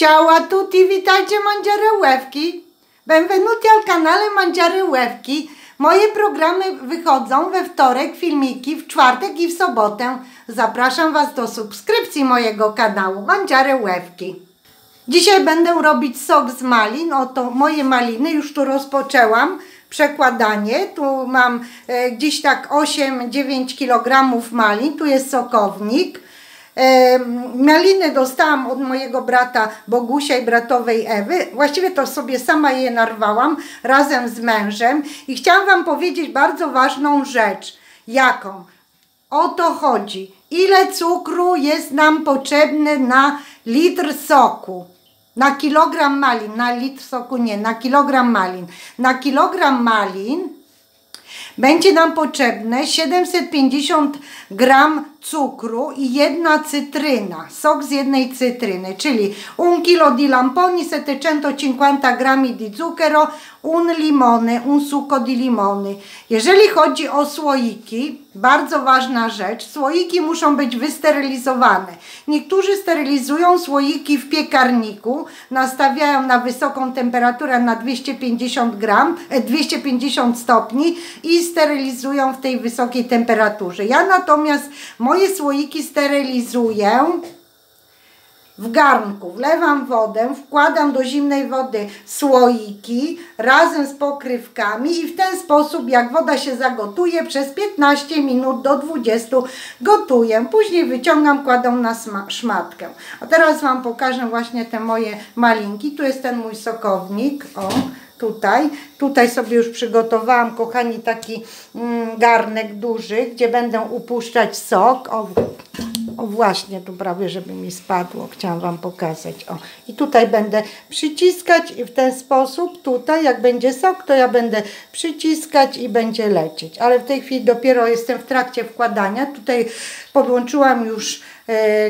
Ciao a tutti, witajcie Mangiare Łewki. Benvenuti al canale Mangiare Łewki. Moje programy wychodzą we wtorek, filmiki w czwartek i w sobotę. Zapraszam Was do subskrypcji mojego kanału Mangiare Łewki. Dzisiaj będę robić sok z malin. Oto moje maliny, już tu rozpoczęłam przekładanie. Tu mam e, gdzieś tak 8-9 kg malin. Tu jest sokownik. Maliny dostałam od mojego brata Bogusia i bratowej Ewy. Właściwie to sobie sama je narwałam razem z mężem i chciałam Wam powiedzieć bardzo ważną rzecz. Jaką? O to chodzi. Ile cukru jest nam potrzebny na litr soku? Na kilogram malin, na litr soku nie, na kilogram malin. Na kilogram malin będzie nam potrzebne 750 gram cukru i jedna cytryna, sok z jednej cytryny, czyli un kilo di lamponi 750 grammi di zucchero, un limone, un succo di limone. Jeżeli chodzi o słoiki, bardzo ważna rzecz, słoiki muszą być wysterylizowane. Niektórzy sterylizują słoiki w piekarniku, nastawiają na wysoką temperaturę na 250 gram, 250 stopni i sterylizują w tej wysokiej temperaturze. Ja natomiast moje słoiki sterylizuję w garnku. Wlewam wodę, wkładam do zimnej wody słoiki razem z pokrywkami i w ten sposób jak woda się zagotuje przez 15 minut do 20 gotuję. Później wyciągam, kładę na szmatkę. A teraz Wam pokażę właśnie te moje malinki. Tu jest ten mój sokownik. O, tutaj. Tutaj sobie już przygotowałam, kochani, taki mm, garnek duży, gdzie będę upuszczać sok. O, o właśnie, tu prawie, żeby mi spadło, chciałam Wam pokazać. O, i tutaj będę przyciskać i w ten sposób, tutaj jak będzie sok, to ja będę przyciskać i będzie lecieć. Ale w tej chwili dopiero jestem w trakcie wkładania. Tutaj podłączyłam już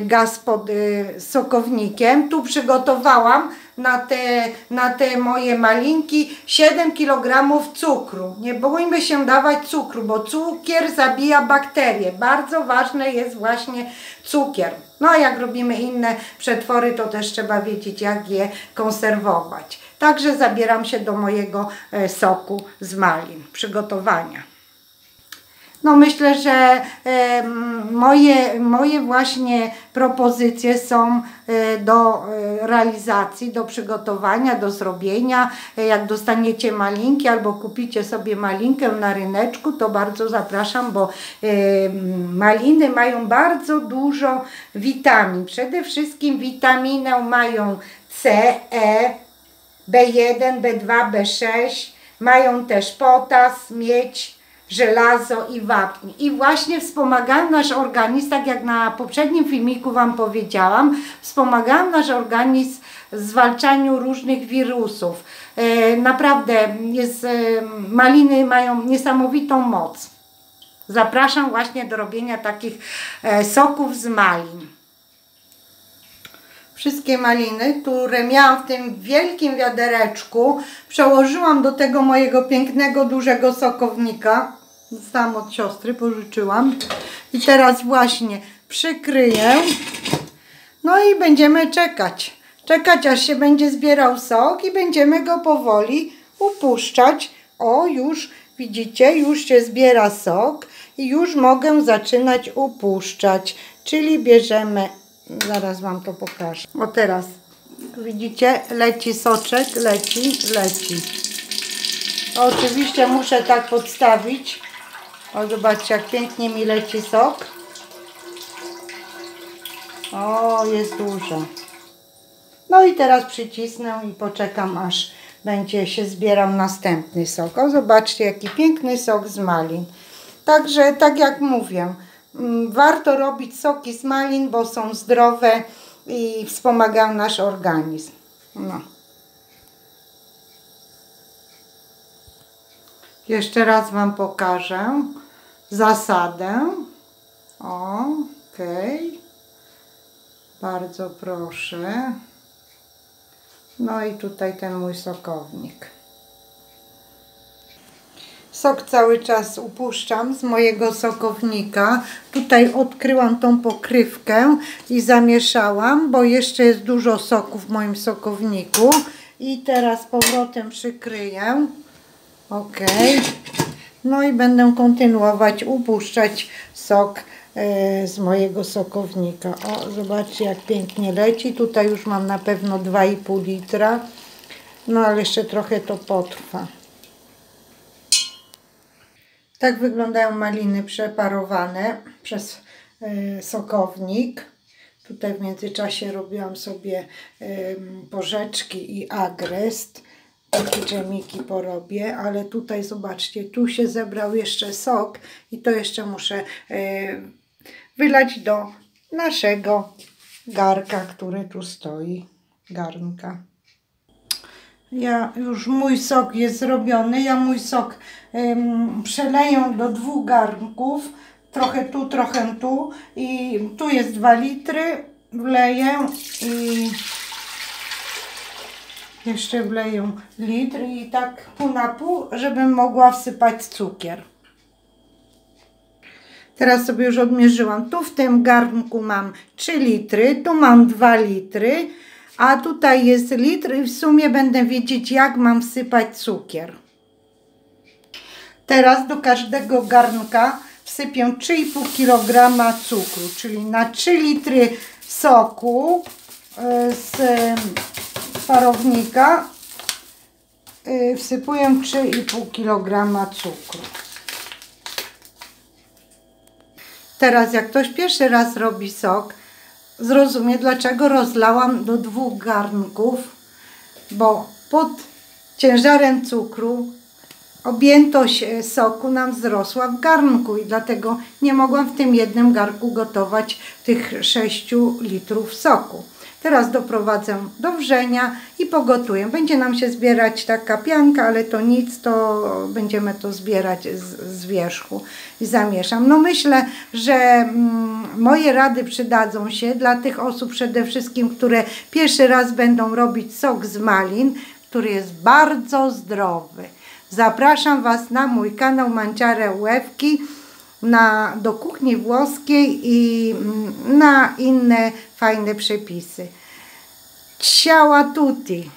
gaz pod e, sokownikiem. Tu przygotowałam na te, na te moje malinki 7 kg cukru. Nie bójmy się dawać cukru, bo cukier zabija bakterie. Bardzo ważne jest właśnie cukier. No a jak robimy inne przetwory, to też trzeba wiedzieć, jak je konserwować. Także zabieram się do mojego e, soku z malin, przygotowania. No myślę, że moje, moje właśnie propozycje są e, do e, realizacji, do przygotowania, do zrobienia. E, jak dostaniecie malinki albo kupicie sobie malinkę na ryneczku, to bardzo zapraszam, bo maliny mają bardzo dużo witamin. Przede wszystkim witaminę mają C, E, B1, B2, B6, mają też potas, miedź, żelazo i wapń. I właśnie wspomagają nasz organizm, tak jak na poprzednim filmiku Wam powiedziałam, wspomagają nasz organizm w zwalczaniu różnych wirusów. E, naprawdę jest, e, maliny mają niesamowitą moc. Zapraszam właśnie do robienia takich e, soków z malin wszystkie maliny, które miałam w tym wielkim wiadereczku, przełożyłam do tego mojego pięknego, dużego sokownika. Dostałam od siostry, pożyczyłam. I teraz właśnie przykryję. No i będziemy czekać. Czekać aż się będzie zbierał sok i będziemy go powoli upuszczać. O, już widzicie, już się zbiera sok i już mogę zaczynać upuszczać. Czyli bierzemy, zaraz Wam to pokażę. O teraz, widzicie, leci soczek, leci, leci. Oczywiście muszę tak podstawić, o, zobaczcie, jak pięknie mi leci sok. O, jest dużo. No i teraz przycisnę i poczekam, aż będzie się zbierał następny sok. O, zobaczcie, jaki piękny sok z malin. Także, tak jak mówię, mm, warto robić soki z malin, bo są zdrowe i wspomagają nasz organizm. No. Jeszcze raz Wam pokażę zasadę. O, okej. Okay. Bardzo proszę. No i tutaj ten mój sokownik. Sok cały czas upuszczam z mojego sokownika. Tutaj odkryłam tą pokrywkę i zamieszałam, bo jeszcze jest dużo soku w moim sokowniku. I teraz powrotem przykryję. Ok. No i będę kontynuować upuszczać sok e, z mojego sokownika. O, zobaczcie jak pięknie leci. Tutaj już mam na pewno 2,5 litra. No ale jeszcze trochę to potrwa. Tak wyglądają maliny przeparowane przez y, sokownik. Tutaj w międzyczasie robiłam sobie porzeczki i agrest. Takie dżemiki porobię, ale tutaj zobaczcie, tu się zebrał jeszcze sok i to jeszcze muszę y, wylać do naszego garka, który tu stoi, garnka. Ja już mój sok jest zrobiony. Ja mój sok ym, przeleję do dwóch garnków. Trochę tu, trochę tu. I tu jest 2 litry. Wleję i jeszcze wleję litr i tak pół na pół, żebym mogła wsypać cukier. Teraz sobie już odmierzyłam. Tu w tym garnku mam 3 litry, tu mam 2 litry a tutaj jest litr i w sumie będę wiedzieć jak mam wsypać cukier. Teraz do każdego garnka wsypię 3,5 kg cukru, czyli na 3 litry soku e, z parownika e, wsypuję 3,5 kg cukru. Teraz jak ktoś pierwszy raz robi sok, zrozumie, dlaczego rozlałam do dwóch garnków, bo pod ciężarem cukru objętość e, soku nam wzrosła w garnku i dlatego nie mogłam w tym jednym garnku gotować tych 6 litrów soku. Teraz doprowadzę do wrzenia i pogotuję. Będzie nam się zbierać taka pianka, ale to nic, to będziemy to zbierać z, z wierzchu i zamieszam. No myślę, że mm, moje rady przydadzą się dla tych osób przede wszystkim, które pierwszy raz będą robić sok z malin, który jest bardzo zdrowy. Zapraszam Was na mój kanał Manciare Łewki na, do kuchni włoskiej i mm, na inne fajne przepisy. Ciao a tutti!